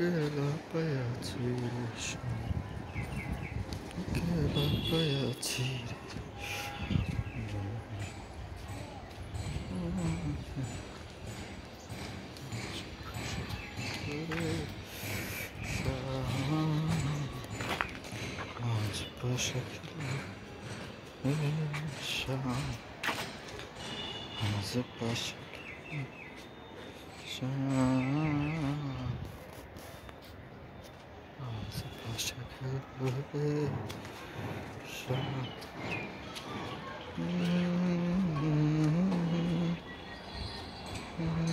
Aquela băiațișă Azi paşa Şam Azi paşa Şam Mm-hmm.